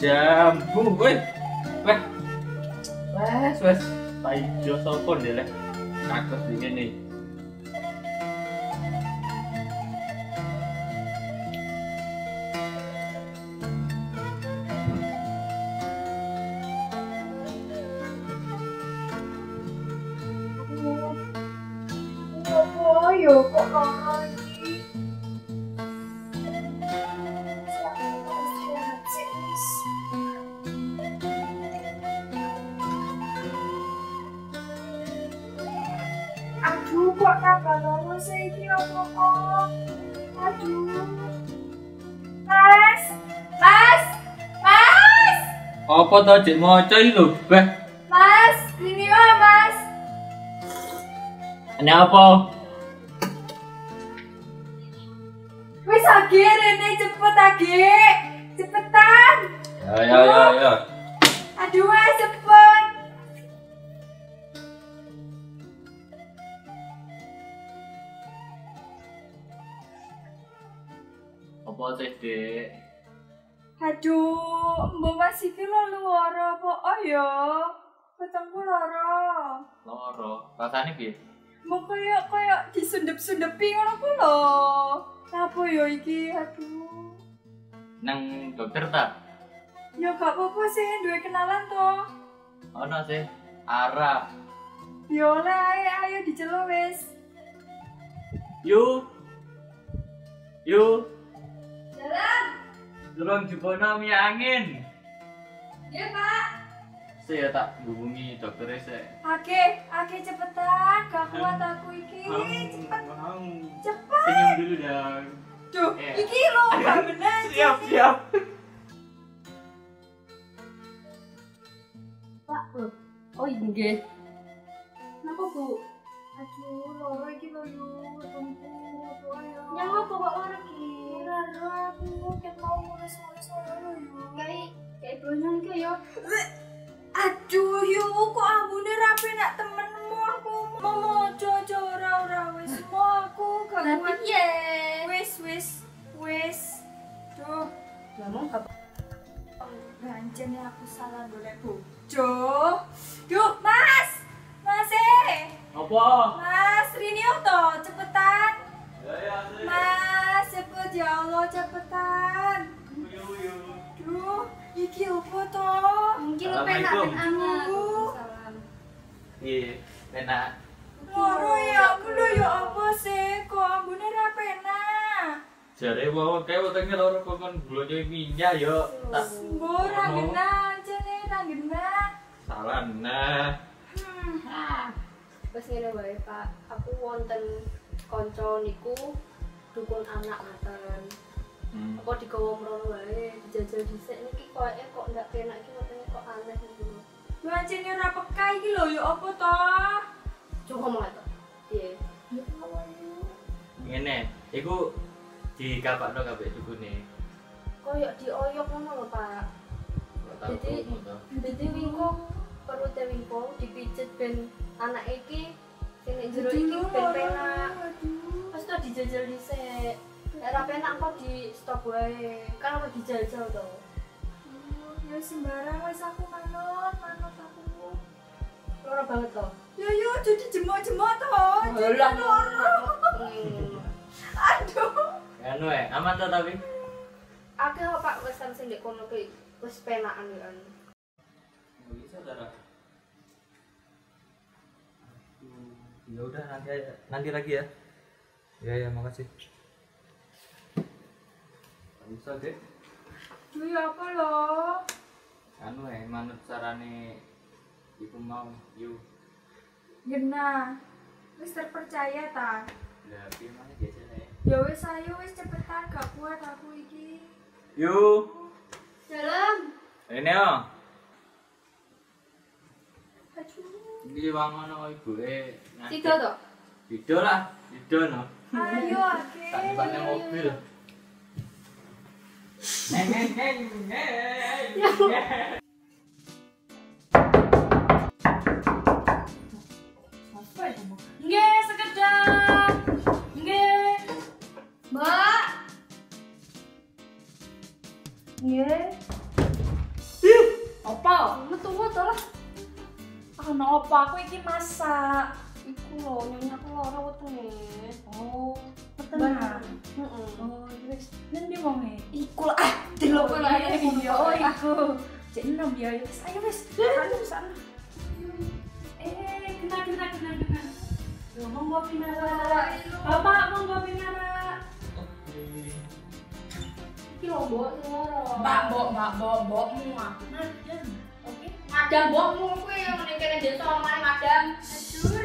jambu weh. Weh. Wes wes tak ijo sapa ndek lek kakek di apa to jek maca iki lho beh Mas, ini mah Mas. ini apa Wis age rene cepet age. Cepetan. ya ya ya ya Aduh, Mas, cepet. apa sih dek Aduh, mbok Mas iki lho luara apa oh ya? Ketemu loro. loro rasane piye Mbok kaya kaya disundep-sundepi ngono ku lho. Apa ya iki? Aduh. nang dokter ta Ya gak apa-apa sih, duwe kenalan to. ono sih arah Ya oleh ayo ayo diceluk wis. Yu. Yu. Jalan. Tolong jubono mi angin. Ya, Pak. Saya tak hubungi dokter saya. Ake, ake cepetan, gak kuat aku iki. Cepet, cepet. Senyum dulu dong. Duh, Iya. iki lho gak bener. Siap, siap. Pak, Bu. Oh, nggih. Napa, Bu? Aduh, loro iki lho yu, tunggu. Yang apa kok ora aku mau. Kayak kayak ya. Aduh yu, kok ambune rapi nak temenmu aku mau mojo aja ora ora wis mau aku gak Lah kuat. piye? Wis wis wis. Duh, Ngomong apa? Banjene aku salah golek bojo. Duh, Mas. Mas eh. Apa? Mas Rinio to, cepetan. Ya ya. Mas, cepet ya Allah, cepetan. Duh, iki opo to? Mungkin penak. Salam. Iya, enak. Loro ya, aku lho ya apa sih? Kok ambune ra penak? Jare wae kae wetenge loro kon blonyo minyak yo. Tak Mbok ra jane ra salah nah. Hmm. Wes ngene wae, Pak. Aku wonten kanca niku dukun anak ngoten. Hmm. Apa digawa mrono wae, dijajal dhisik niki koyoke kok ndak penak iki wetenge kok aneh niku. Banjene ra peka iki lho ya apa to? Coba ngomong ae to. Piye? Ngene, iku dikapakno kabeh dukune. Koyok dioyok ngono lho, Pak. Jadi-. Jadi wingko perutnya wingko dipijet ben anak iki sing jero iki ben penak. Pas to dijajal dhisik. Nek ra penak kok di stop wae. Kan ora dijajal to. Ya sembarang wis aku manut, manut aku. Loro banget to. Ya yo jadi jemok-jemok to. Jadi loro. Hmm. Aduh. Anu eh, aman to tapi. Kok Pak wis kan sing ndek kono ki wis penakan kan. Bisa Dara. Ya udah nanti nanti lagi ya. Ya ya makasih. Bisa deh. Duh ya apa lho? Anu eh manut sarane ibu mau yuk. Genah. Wis terpercaya ta? Lah piye mana biasa nih. Ya wis ayo wis cepetan gak kuat aku iki. Yuk. Dalam. Ini oh. Aduh. Iki wong ibu eh. Tiga to. Tiga lah, tiga no. Ayo. Tak tibane mobil. Neng neng neng neng. Nggih, sekedap. Nggih. Mbak. Nggih. Po, metu to lah. Ana apa aku iki masak. Iku lho, nyonya aku lara wetenge. Oh, tenan. Heeh. Oh, wis. Nendi wonge? Iku ah, delok Oh, lah iya, iya, oh, iku. Cek enam ya, wis. Ayo wis. Anu sana. Eh, kena kena kena kena. Yo, monggo pinara. Bapak monggo pinara. Iki lho, Mbok. Mbak, mbok, mbak, mbok, mbokmu aku. Madam. Oke. Madam mbokmu kuwi yang ning kene desa omane madam.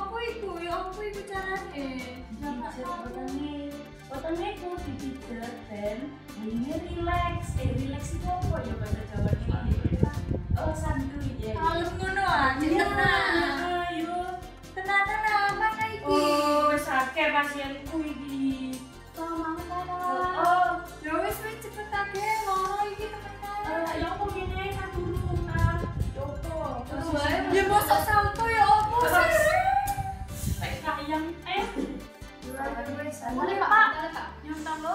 Apa iku? Ya apa iku carane? Wetenge. Wetenge ku dipijet dan ini relax. Eh relax itu apa ya bahasa Jawa ini? Oh santuy ya. Halus ngono aja Iya, tenang. ayo. Tenang mana iki? Oh, akeh pasienku iki. Tolong tolong. oh. Ya wis wis cepet aja loro iki Eh, temenan. ya apa gini kan dulu kan. Terus wae. Ya mosok salto ya opo sih? Sayang eh. Boleh, Pak? Boleh, Pak? Nyontok lo.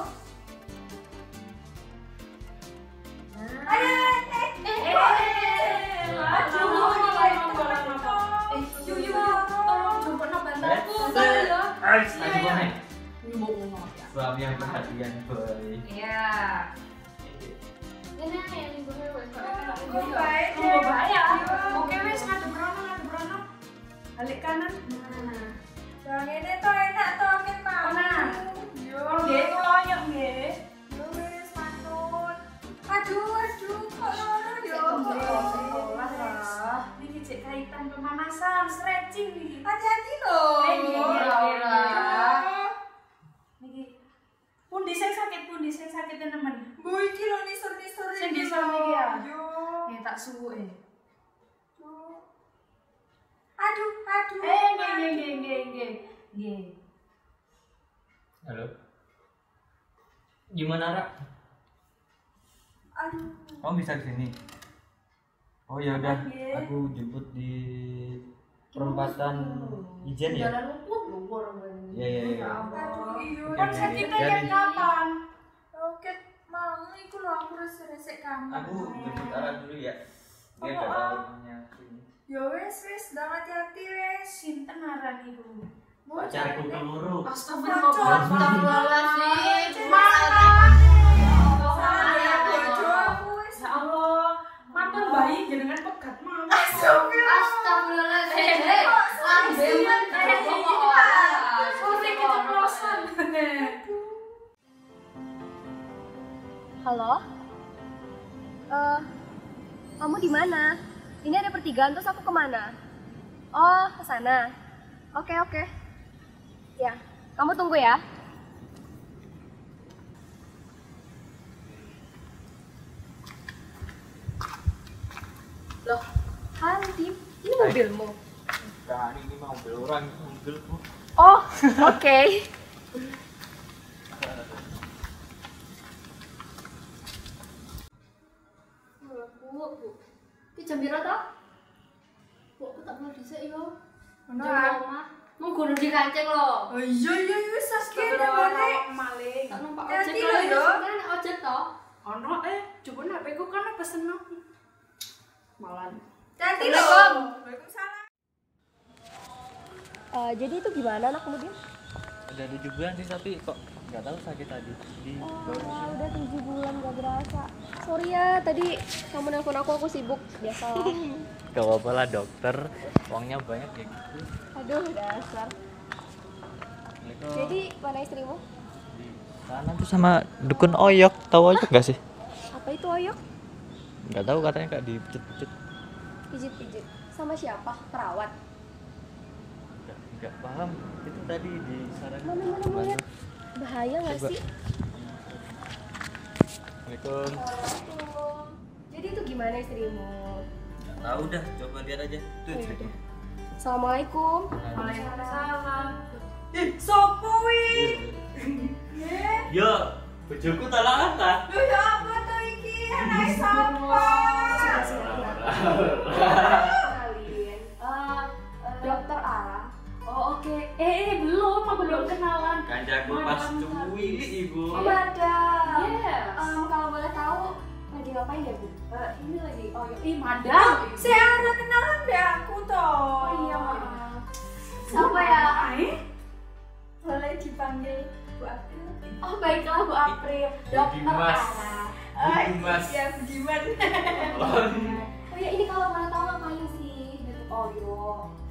Ayo eh Eh, eh. Eh, yuk yuk. Tolong jemputno bantalku. Eh, Tolong ya. Ais, aku nih. Mbok ngono ya. Suami yang perhatian, boy. Iya. Ini yang liburnya wes baik. Bahaya. Yuk. Oke, wes ngadep rono, ngadep rono. Balik kanan. Nah, Yang ini tuh enak tuh kan mau. Nah. Gimana, Ra? Aduh. Kamu bisa ke sini? Oh ya udah, aku jemput di perempatan Ijen ya. Jalan luput lumpur. Iya iya iya. Iya. Kan Jadi, kan kapan? Oke, mau iku lho aku resik-resik kamu. Aku jemput Ara dulu ya. Dia Oh, oh. sini. Ya wes wes, dah hati-hati wes. Sinten aran ibu? Pacarku keluru. Astagfirullah. Astagfirullahaladzim. Saya bodoh aku wes. Ya Allah, mantan bayi jenengan pegat mawon. Astagfirullahaladzim. Hei, lambeman Sorry keceplosan. Halo? Eh, kamu di mana? Ini ada pertigaan terus aku ke mana? Oh, ke sana. Oke, oke. Ya, kamu tunggu ya. Loh, Hanif, ini mobilmu? Nah, ini mobil orang, mobilku. Oh, oke. Bu, Oh iya iya iya sakit ya balik. maling. Tak numpak ojek lo, yo. Kan ojek to. Ono eh, coba HP ku kan pesen aku. Malan. Lo. Assalamualaikum. Waalaikumsalam. Eh, jadi itu gimana anak kemudian? Udah tujuh bulan sih tapi kok nggak tahu sakit tadi. Di Oh, udah tujuh bulan gak berasa. Sorry ya, tadi kamu nelfon aku, aku sibuk. Biasa. Gak apa-apa lah dokter, uangnya banyak ya gitu. Aduh, dasar. Jadi, mana istrimu? sana tuh sama dukun oyok, tahu oyok gak sih? Apa itu oyok? Nggak tahu katanya kak dipecut-pecut. Pijit-pijit. Sama siapa? Perawat. Nggak, nggak paham. Itu tadi di saran. Mana, mana, lihat. Bahaya gak Coba. sih? Assalamualaikum. Assalamualaikum. Jadi itu gimana istrimu? Tahu dah, coba lihat aja. Tuh Oh, iya jeleknya. Assalamualaikum. Waalaikumsalam. Ih, sopo wi? Nggih. Yo, bojoku tak lah ta. Lho ya apa to iki? Anake sapa? Kalian. Eh, Dokter Ara. Oh oke. Eh, eh belum, aku belum kenalan. Kancaku pas cuwi iku. Oh, madam. Yes. Em, kalau boleh tahu lagi ngapain ya bu? Eh, ini lagi. Oh, iya. ih madam. Si Ara kenalan be aku to. Oh iya maaf. Siapa ya? Ai? Boleh dipanggil Bu April? Oh baiklah Bu April. Dokter Dimas. Ara. Ah, Dimas. Iya, Budiman. Oh ya ini kalau boleh tahu ngapain sih? Datuk Oyo.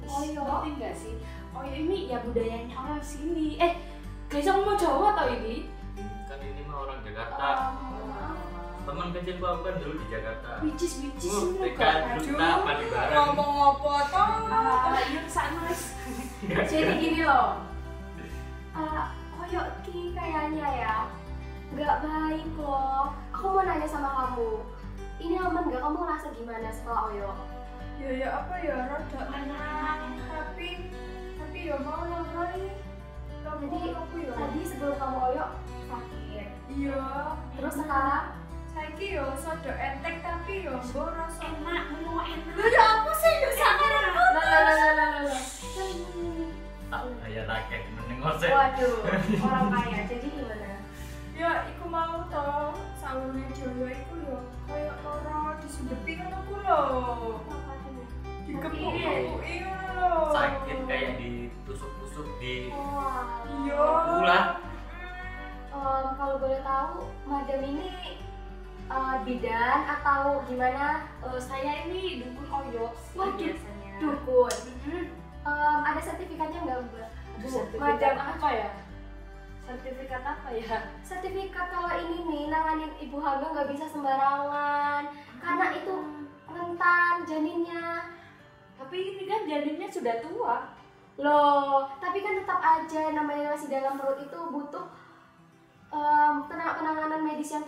Oh iya, Oyo. ngerti nggak sih? Oh iya, ini ya budayanya orang sini. Eh, guys, aku mau Jawa tau ini? Kan ini mah orang Jakarta. Teman kecilku aku kan dulu di Jakarta. Bicis, bicis, Uh, TK. Duta Padi Barang. Ngomong apa to? Ah, iya, ke sana, Mas. Jadi gini loh. Ah, Oyo ki kayaknya ya nggak baik loh. Aku mau nanya sama kamu. Ini aman nggak? Kamu ngerasa gimana setelah Oyo? Ya ya apa ya rada enak tapi tapi ya mau lagi. Jadi aku ya. tadi sebelum kamu Oyo sakit. Iya. Terus sekarang Saiki yo sodo entek tapi yo mbok rasa Enak, mau enak. Lho ya apa sih yo sakit Tak kayak rakyat mending ngosek. Waduh, orang kaya. Jadi gimana? Ya iku mau to sawune Jawa iku yo koyo lara disundepi ngono ku lho. Dikepuk iya lho. Sakit kayak ditusuk-tusuk di Wah. Iya. Ulah. Em, kalau boleh tahu, madam ini eh, bidan atau gimana? Eh, saya ini dukun Oyo Waduh, biasanya. Dukun. Mhm. Em, ada sertifikatnya nggak mbak? Aduh, sertifikat apa ya? Sertifikat apa ya? sertifikat kalau ini nih nanganin ibu hamil nggak bisa sembarangan karena itu rentan janinnya Tapi ini kan janinnya sudah tua. loh tapi kan tetap aja namanya masih dalam perut itu butuh em, tenang- penanganan medis yang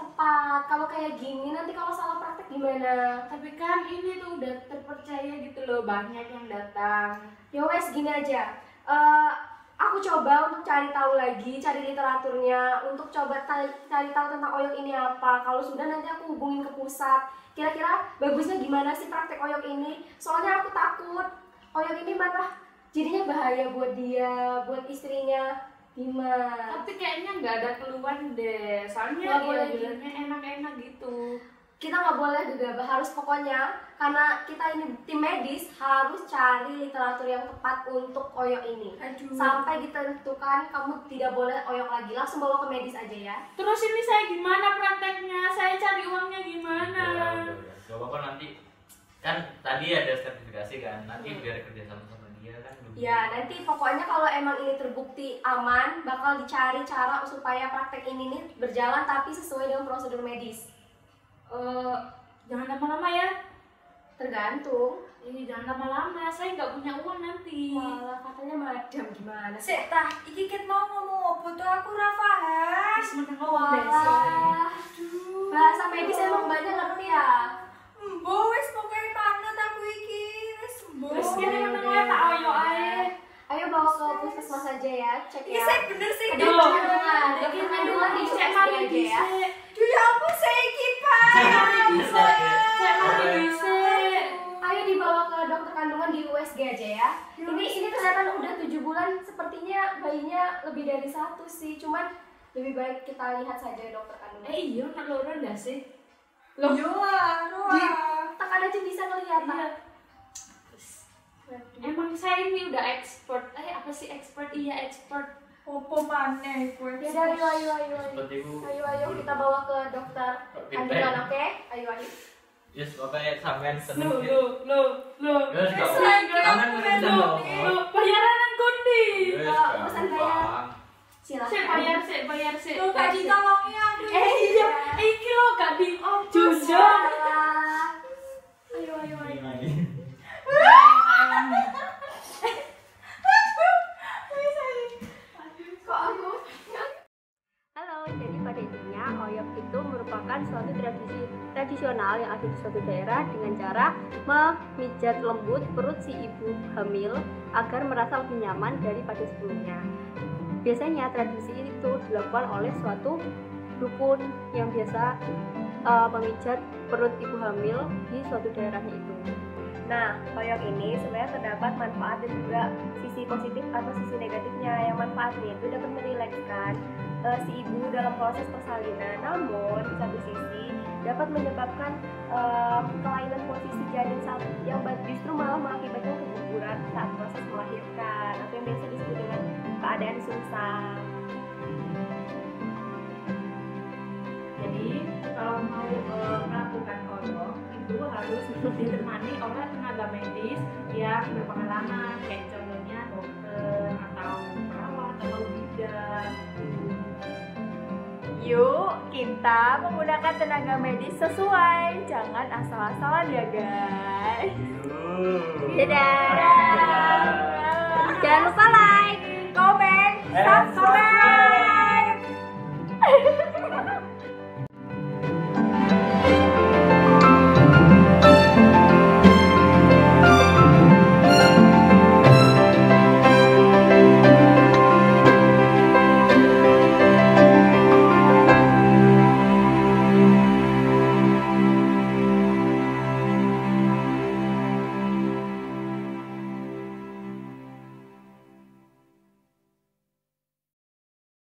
tepat kalau kayak gini nanti kalau salah praktek gimana? Tapi kan ini tuh udah terpercaya gitu loh, banyak yang datang. ya wes gini aja. Eh, aku coba untuk cari tahu lagi cari literaturnya untuk coba cari tahu tentang oyok ini apa. Kalau sudah nanti aku hubungin ke pusat. Kira-kira bagusnya gimana sih praktek oyok ini? Soalnya aku takut. Oyok ini malah jadinya bahaya buat dia buat istrinya gimana Tapi kayaknya nggak ada keluhan deh. Soalnya Nggak dia boleh bilangnya enak-enak gitu. kita nggak boleh gegabah harus pokoknya karena kita ini tim medis harus cari literatur yang tepat untuk oyok ini Aduh. sampai ditentukan kamu tidak boleh oyok lagi langsung bawa ke medis aja ya Terus ini saya gimana prakteknya? Saya cari uangnya gimana? Udah. Gak apa-apa nanti kan tadi ada sertifikasi kan nanti biar kerja sama sama dia kan ya nanti pokoknya kalau emang ini terbukti aman bakal dicari cara supaya praktek ini nih berjalan tapi sesuai dengan prosedur medis Eh, jangan lama-lama ya. tergantung Ini jangan lama-lama. Saya nggak punya uang nanti. malah katanya madam gimana sih Sik tah, iki ket mau ngomong apa tuh aku ra paham. Terus menang uang deh. sorry. Walah, Aduh. bahasa medis emang banyak ngerti ya Mbok wis pokoke manut aku iki. Wis mbok. Bawa ke puskesmas aja ya cek Iki ya sik bener sih. Ke dokter kandungan dokter kandungan di Cek mari aja ya. Duh ya? Bisa, Cek mari bisa. Ayo dibawa ke dokter kandungan di USG aja ya. Ini ini ternyata udah tujuh bulan, sepertinya bayinya lebih dari satu sih. Cuman lebih baik kita lihat saja dokter kandungan. Eh iya, nak loro nggak sih? Loh. Roa. Di tekan aja bisa ngelihat Iya. Emang saya ini udah expert. Eh apa sih expert? Iya expert. Opo maneh kowe? Ya udah ayo ayo ayo ayo. Ayo ayo kita bawa ke dokter kandungan oke? Ayo ayo. Yes, pokoknya sampean seneng. Lo gitu. lo lo si ibu hamil agar merasa lebih nyaman daripada sebelumnya. Biasanya tradisi itu dilakukan oleh suatu dukun yang biasa uh, memijat perut ibu hamil di suatu daerahnya itu. Nah, koyok ini sebenarnya terdapat manfaat dan juga sisi positif atau sisi negatifnya. Yang manfaatnya itu dapat merilekskan uh, si ibu dalam proses persalinan. Namun di satu sisi dapat menyebabkan uh, kelainan posisi janin saat yang justru malah mengakibatkan keguguran saat proses melahirkan atau yang biasa disebut dengan keadaan sungsang. Jadi kalau mau eh, melakukan koyok itu harus ditemani oleh tenaga medis yang berpengalaman kayak contohnya dokter atau perawat atau bidan. Yuk, kita menggunakan tenaga medis sesuai. Jangan asal-asalan ya, guys. Dadah. Jangan lupa like. Komen, Eh, subscribe.